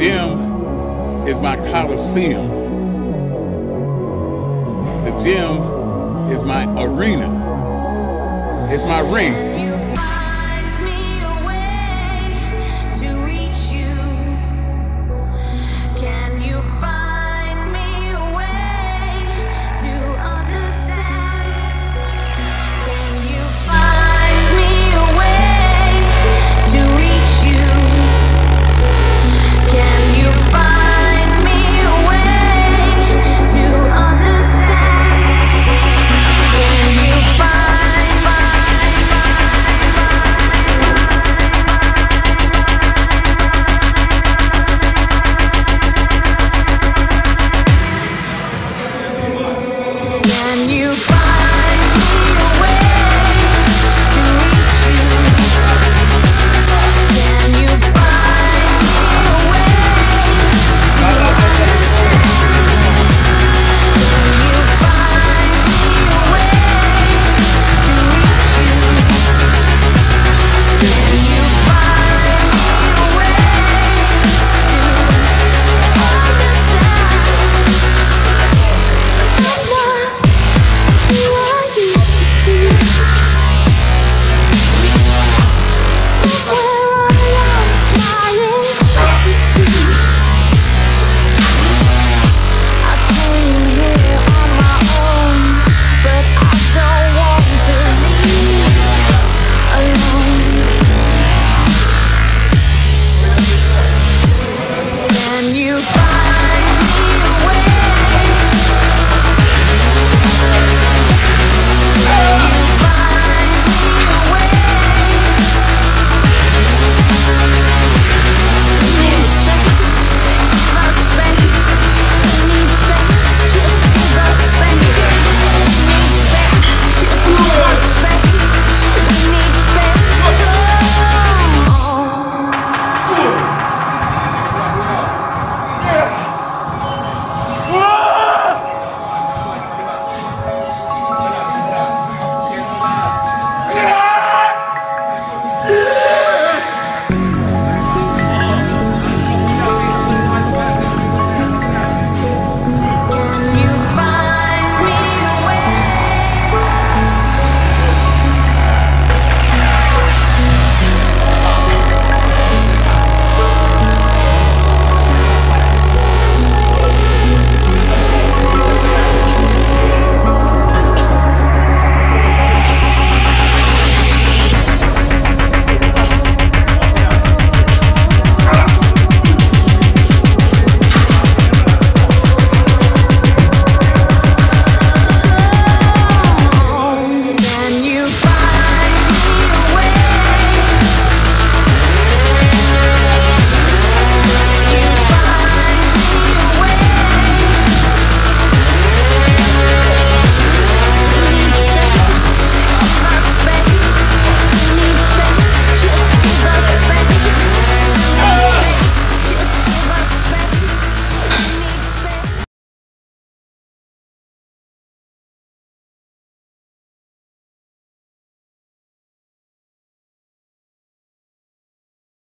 gym is my coliseum. The gym is my arena. It's my ring. Can you?